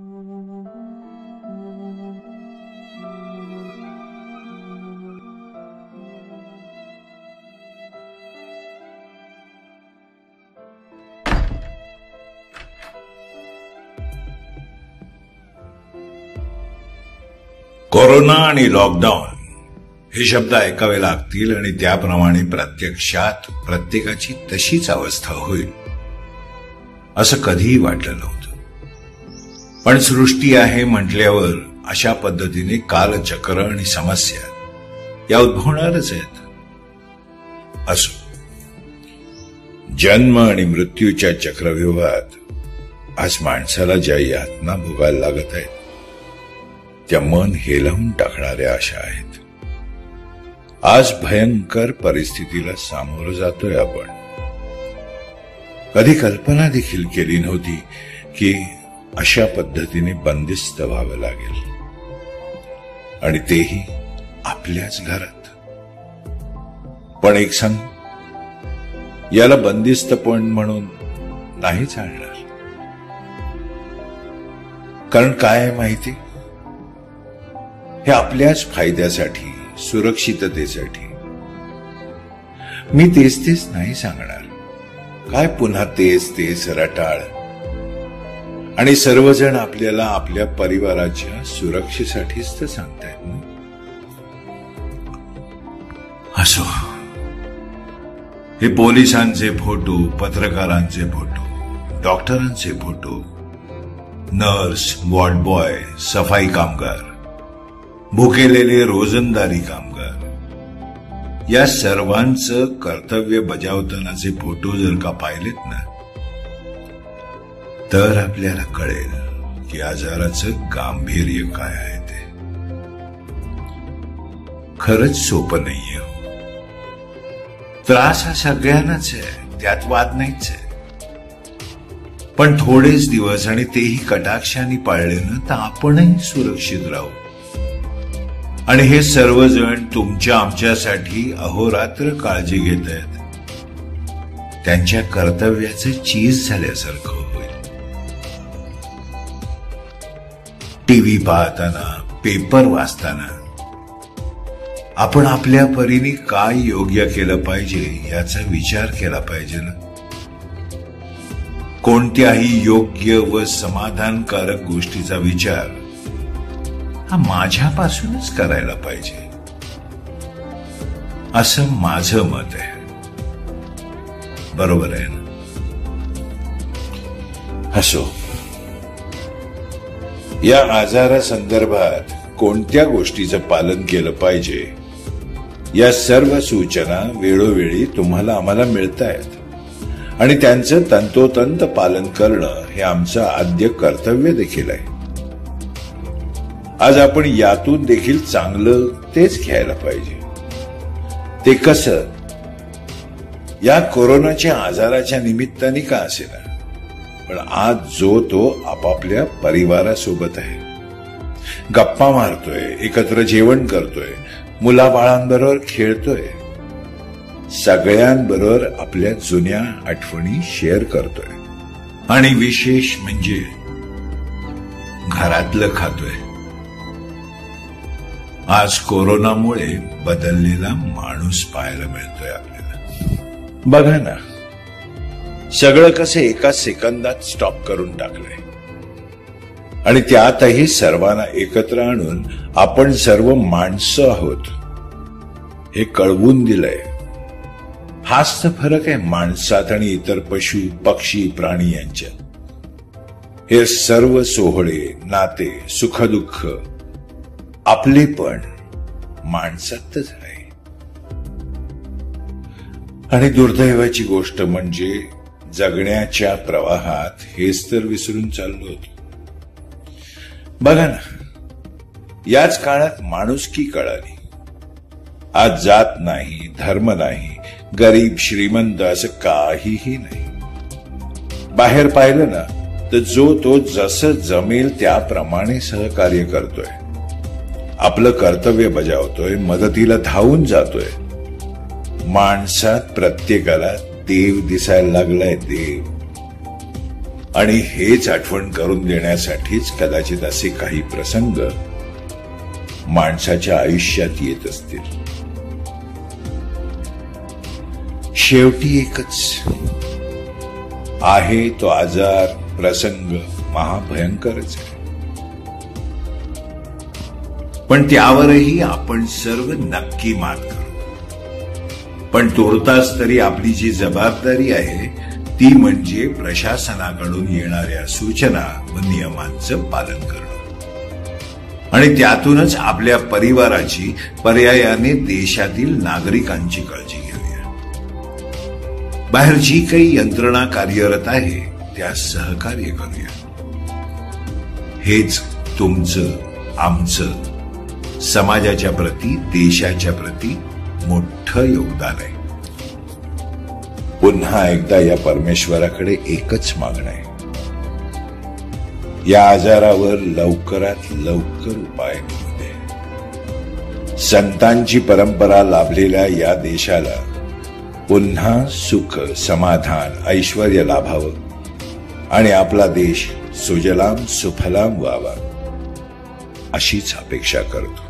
Corona आणि lockdown हे शब्द ऐकावे लागतील आणि त्याप्रमाणे प्रत्यक्षात प्रत्येकाची तशीच अवस्था होईल असं कधीही वाटलं नव्हतं. पण सृष्टी आहे म्हटल्यावर अशा पद्धतीने कालचक्र आणि समस्या या उद्भवणारच आहेत. असो जन्म आणि मृत्यूच्या चक्रव्यूहात आज माणसाला ज्या यातना भोगायला लागत आहेत त्या मन हेलावून टाकणाऱ्या अशा आहेत. आज भयंकर परिस्थितीला सामोरं जातोय आपण. कधी कल्पना देखील केली नव्हती की अशा पद्धतीने बंदिस्त व्हावं लागेल. आणि तेही आपल्याच घरात. पण एक सांग याला बंदिस्त पण म्हणून नाही चालणार कारण काय माहिती? हे आपल्याच फायद्यासाठी सुरक्षिततेसाठी. मी तेच तेच नाही सांगणार. काय पुन्हा तेच तेच रटाळ? आणि सर्वजण आपल्याला आपल्या परिवाराच्या सुरक्षेसाठीच तर सांगतायत ना? असो. हे पोलिसांचे फोटो पत्रकारांचे फोटो डॉक्टरांचे फोटो नर्स वॉर्ड बॉय सफाई कामगार भुकेलेले रोजंदारी कामगार या सर्वांचं कर्तव्य बजावतानाचे फोटो जर का पाहिलेत ना तर आपल्याला कळेल की आजाराचं गांभीर्य काय आहे ते. खरंच सोपं नाहीये हो. त्रास हा सगळ्यांनाच आहे त्यात वाद नाहीच आहे. पण थोडेच दिवस आणि तेही कटाक्षाने पाळले ना तर आपणही सुरक्षित राहू. आणि हे सर्वजण तुमच्या आमच्यासाठी अहोरात्र काळजी घेत आहेत त्यांच्या कर्तव्याचे चीज झाल्यासारखं. टी टीव्ही पाहताना पेपर वाचताना आपण आपल्या परीने काय योग्य केलं पाहिजे याचा विचार केला पाहिजे ना? कोणत्याही योग्य व समाधानकारक गोष्टीचा विचार हा माझ्यापासूनच करायला पाहिजे. असं माझं मत आहे. बरोबर आहे ना? असो या आजारासंदर्भात कोणत्या गोष्टीचं पालन केलं पाहिजे? या सर्व सूचना वेळोवेळी तुम्हाला आम्हाला मिळत आहेत आणि त्यांचं तंतोतंत पालन करणं हे आमचं आद्य कर्तव्य देखील आहे. आज आपण यातून देखील चांगलं तेच घ्यायला पाहिजे. ते कसं? या कोरोनाच्या आजाराच्या निमित्ताने का असेना? पण आज जो तो आपापल्या परिवारासोबत आहे. गप्पा मारतोय एकत्र जेवण करतोय मुलाबाळांबरोबर खेळतोय सगळ्यांबरोबर आपल्या जुन्या आठवणी शेअर करतोय. आणि विशेष म्हणजे घरातलं खातोय. आज कोरोनामुळे बदललेला माणूस पाहायला मिळतोय आपल्याला. बघा ना सगळं कसं एका सेकंदात स्टॉप करून टाकलंय. आणि त्यातही सर्वांना एकत्र आणून आपण सर्व माणसं आहोत. हे कळवून दिलंय. हाच तर फरक आहे माणसात आणि इतर पशु पक्षी प्राणी यांच्यात. हे सर्व सोहळे नाते सुखदुःख आपले पण माणसातच आहे. आणि दुर्दैवाची गोष्ट म्हणजे जगण्याच्या प्रवाहात हेच तर विसरून चाललो होतो. बघा ना याच काळात माणुसकी कळाली? आज जात नाही धर्म नाही गरीब श्रीमंत असं काहीही नाही. बाहेर पाहिलं ना तर जो तो जसं जमेल त्याप्रमाणे सहकार्य करतोय. आपलं कर्तव्य बजावतोय मदतीला धावून जातोय. माणसात प्रत्येकाला देव दिसायला लागलाय देव. आणि हेच आठवण करून देण्यासाठीच कदाचित असे काही प्रसंग माणसाच्या आयुष्यात येत असतील. शेवटी एकच आहे तो आजार प्रसंग महाभयंकरच. आहे पण त्यावरही आपण सर्व नक्की मात करू पण तोरतास तरी आपली जी जबाबदारी आहे ती म्हणजे प्रशासनाकडून येणाऱ्या सूचना व नियमांचं पालन करणं. आणि त्यातूनच आपल्या परिवाराची पर्यायाने देशातील नागरिकांची काळजी घेऊया बाहेर जी काही यंत्रणा कार्यरत आहे त्या सहकार्य करूया हेच तुमचं आमचं समाजाच्या प्रती देशाच्या प्रती मोठं योगदान आहे. पुन्हा एकदा या परमेश्वराकडे एकच मागणं आहे. या आजारावर लवकरात लवकर उपाय दे संतांची परंपरा लाभलेल्या या देशाला पुन्हा सुख समाधान ऐश्वर लाभावं आणि आपला देश सुजलाम सुफलाम व्हावा अशीच अपेक्षा करतो.